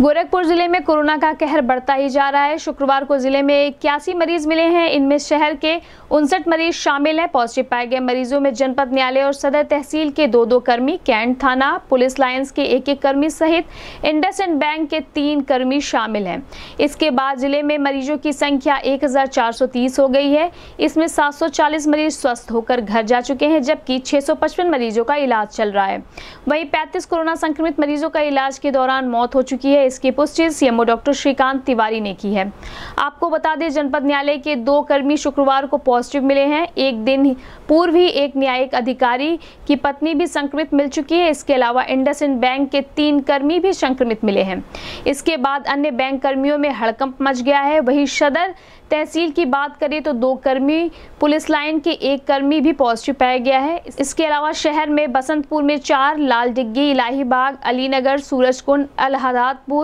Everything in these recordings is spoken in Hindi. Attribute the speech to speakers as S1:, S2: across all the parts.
S1: गोरखपुर ज़िले में कोरोना का कहर बढ़ता ही जा रहा है। शुक्रवार को ज़िले में इक्यासी मरीज़ मिले हैं। इनमें शहर के उनसठ मरीज़ शामिल हैं। पॉजिटिव पाए गए मरीजों में जनपद न्यायालय और सदर तहसील के दो दो कर्मी, कैंट थाना, पुलिस लाइंस के एक एक कर्मी सहित इंडस बैंक के तीन कर्मी शामिल हैं। इसके बाद ज़िले में मरीजों की संख्या एक हज़ार चार सौ तीस हो गई है। इसमें सात सौ चालीस मरीज़ स्वस्थ होकर घर जा चुके हैं, जबकि छह सौ पचपन मरीजों का इलाज चल रहा है। वही पैंतीस कोरोना संक्रमित मरीजों का इलाज के दौरान मौत हो चुकी है। इसकी पुष्टि सीएमओ डॉक्टर श्रीकांत तिवारी ने की है। आपको बता दें, जनपद न्यायालय के दो कर्मी शुक्रवार को पॉजिटिव मिले हैं। एक दिन पूर्व ही एक न्यायिक अधिकारी की पत्नी भी संक्रमित मिल चुकी है। इसके अलावा इंडस बैंक के तीन कर्मी भी संक्रमित मिले हैं। इसके बाद अन्य बैंक कर्मियों में हड़कंप मच गया है। वही सदर तहसील की बात करें तो दो कर्मी, पुलिस लाइन के एक कर्मी भी पॉजिटिव पाया गया है। इसके अलावा शहर में बसंतपुर में चार, लाल डिग्गी, इलाहीबाग, अलीनगर, सूरजकुंड अलहदादपुर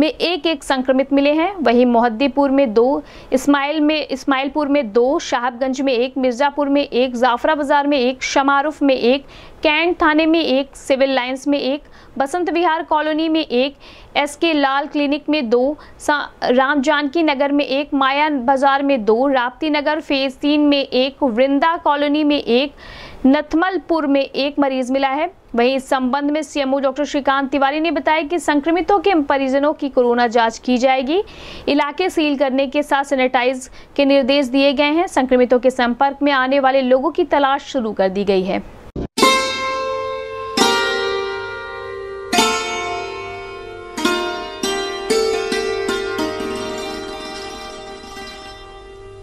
S1: में एक एक संक्रमित मिले हैं वहीं मोहद्दीपुर में दो इस्माइल में इस्माइलपुर में दो शाहबगंज में एक मिर्जापुर में एक जाफरा बाज़ार में एक शमारुफ में एक कैंट थाने में एक सिविल लाइंस में एक बसंत विहार कॉलोनी में एक एस के लाल क्लिनिक में दो राम जानकी नगर में एक माया बाज़ार में दो राप्ती नगर फ़ेज़ तीन में एक वृंदा कॉलोनी में एक नथमलपुर में एक मरीज़ मिला है वहीं इस संबंध में सीएमओ डॉक्टर श्रीकांत तिवारी ने बताया कि संक्रमितों के परिजनों की कोरोना जाँच की जाएगी। इलाके सील करने के साथ सैनिटाइज के निर्देश दिए गए हैं। संक्रमितों के संपर्क में आने वाले लोगों की तलाश शुरू कर दी गई है।